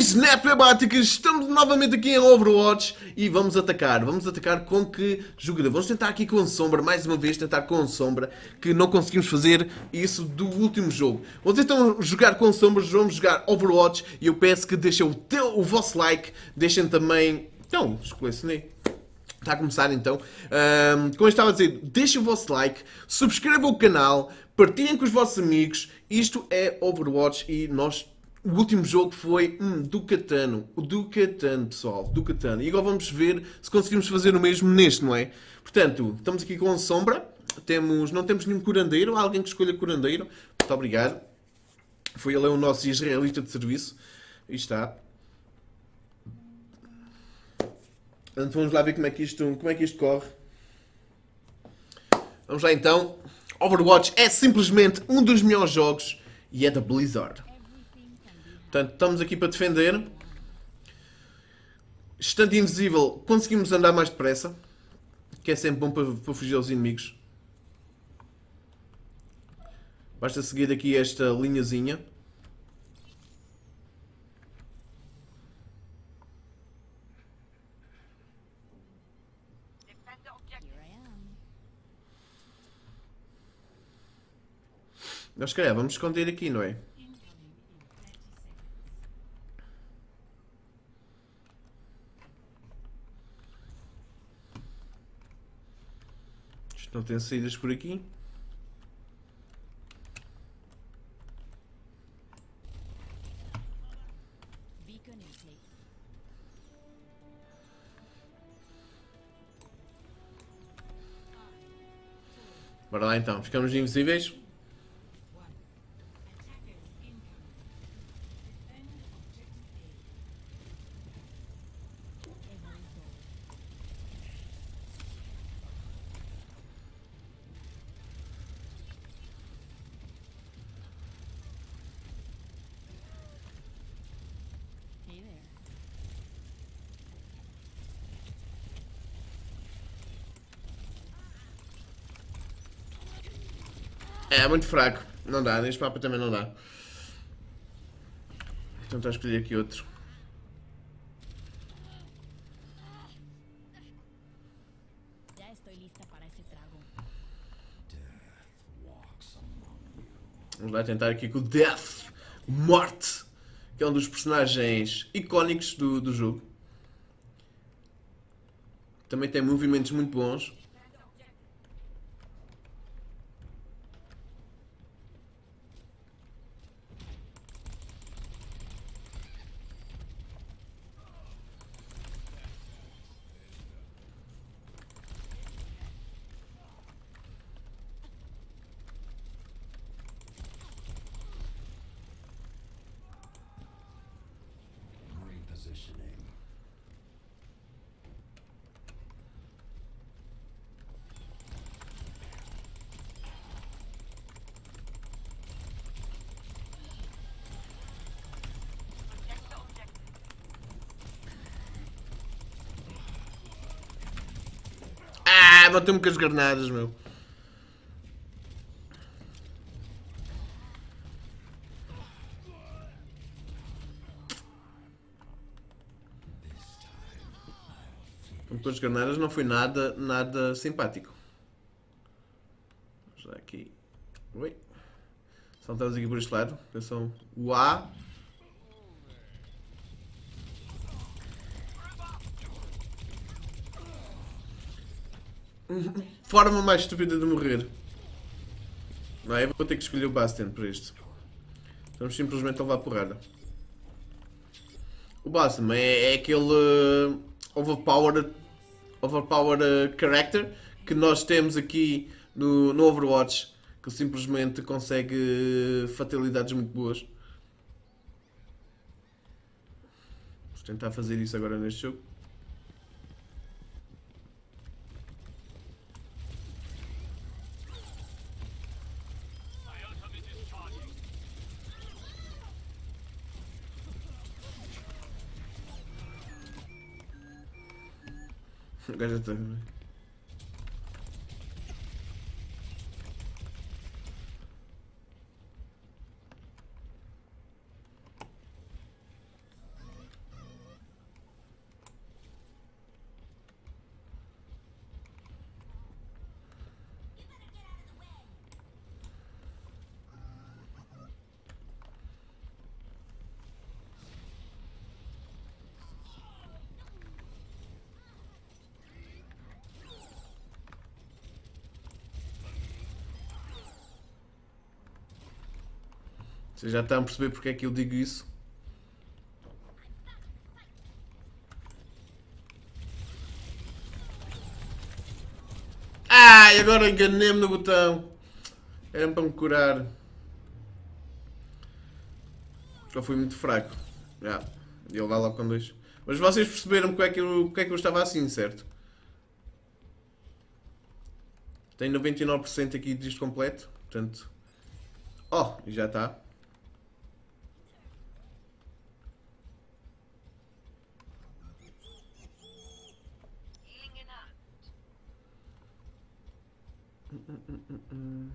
Snap Abáticas, estamos novamente aqui em Overwatch e vamos atacar. Vamos atacar com que jogador? Vamos tentar aqui com Sombra, mais uma vez tentar com Sombra, que não conseguimos fazer isso do último jogo. Vamos então jogar com Sombras, vamos jogar Overwatch e eu peço que deixem o, teu, o vosso like, deixem também... Então, escolhi Está a começar então. Um, como eu estava a dizer, deixem o vosso like, subscrevam o canal, partilhem com os vossos amigos. Isto é Overwatch e nós o último jogo foi hum, Ducatano. O Ducatano, pessoal. Ducatano. E agora vamos ver se conseguimos fazer o mesmo neste, não é? Portanto, estamos aqui com a sombra. Temos, não temos nenhum curandeiro. Há alguém que escolha curandeiro. Muito obrigado. Foi ele é o nosso israelita de serviço. Aí está. Portanto, vamos lá ver como é que isto, como é que isto corre. Vamos lá então. Overwatch é simplesmente um dos melhores jogos e é da Blizzard. Portanto, estamos aqui para defender. Estando invisível, conseguimos andar mais depressa. Que é sempre bom para, para fugir aos inimigos. Basta seguir aqui esta linhazinha. Nós, calhar, vamos esconder aqui, não é? Não tem saídas por aqui. Bora lá então, ficamos invisíveis. É muito fraco. Não dá, neste mapa também não dá. Então estou a escolher aqui outro. Vamos lá tentar aqui com o Death, Morte, que é um dos personagens icónicos do, do jogo. Também tem movimentos muito bons. Ah, bateu-me com as granadas, meu. Com as granadas não foi nada, nada simpático. Já aqui. Oi. Saltamos aqui por este lado. Atenção. O A Forma mais estúpida de morrer. Não é? Vou ter que escolher o Bastian para isto. Vamos simplesmente levar porrada. O Bastian é, é aquele uh, overpowered, overpowered uh, character que nós temos aqui no, no Overwatch. Que simplesmente consegue uh, fatalidades muito boas. Vamos tentar fazer isso agora neste jogo. O Vocês já estão a perceber porque é que eu digo isso? Ai, agora enganei-me no botão. Era para me curar. Já fui muito fraco. Já. E ele vai logo com dois. Mas vocês perceberam porque é que eu, porque é que eu estava assim, certo? Tenho 99% aqui disto completo. Portanto. Oh, já está. Mm -mm -mm, mm, mm.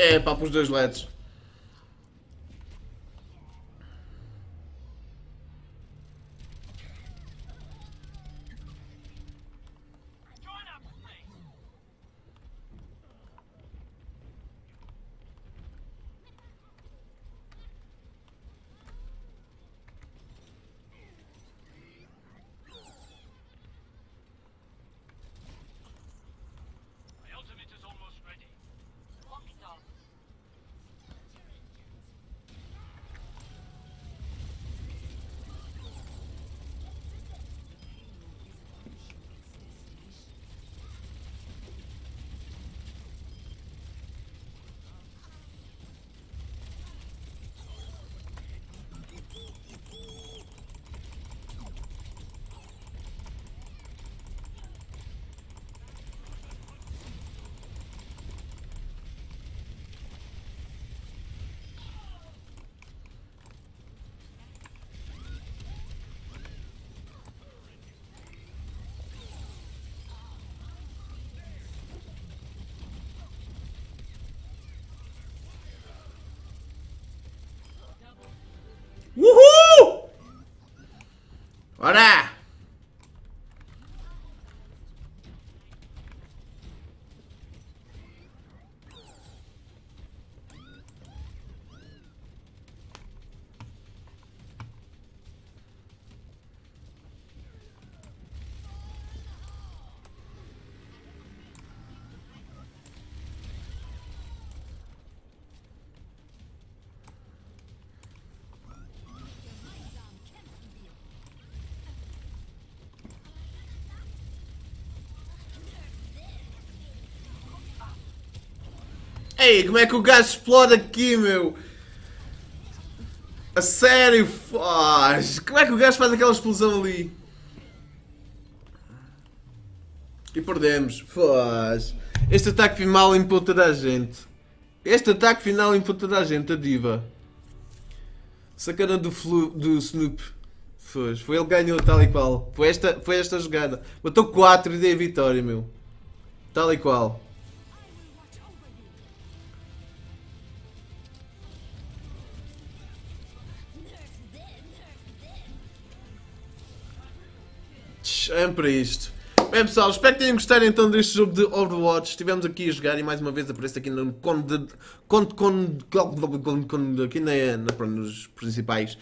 É, pá, para os dois LEDs. Ora! Ei, como é que o gajo explode aqui, meu? A sério, faz. Como é que o gajo faz aquela explosão ali? E perdemos. Faz. Este ataque final limpou toda a gente. Este ataque final limpou toda a gente, a diva. Sacana do, flu, do Snoop. Foi, foi ele que ganhou tal e qual. Foi esta, foi esta jogada. Matou 4 e dei a vitória, meu. Tal e qual. É para isto. Bem pessoal, espero que tenham gostado então deste jogo de Overwatch. Estivemos aqui a jogar e mais uma vez aparece aqui no Conde. Conde. Conde. Aqui na, na, nos principais.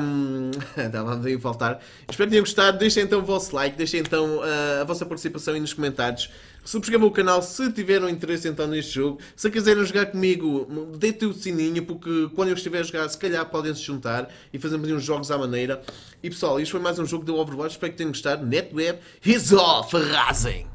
Um, estava a faltar. Espero que tenham gostado. Deixem então o vosso like, deixem então uh, a vossa participação aí nos comentários. Subscrevam o canal se tiveram interesse então neste jogo. Se quiserem jogar comigo, deitem o sininho, porque quando eu estiver a jogar, se calhar podem se juntar e fazermos uns jogos à maneira. E pessoal, isto foi mais um jogo de Overwatch. Espero que tenham gostado. NetWeb is off! Arrasem!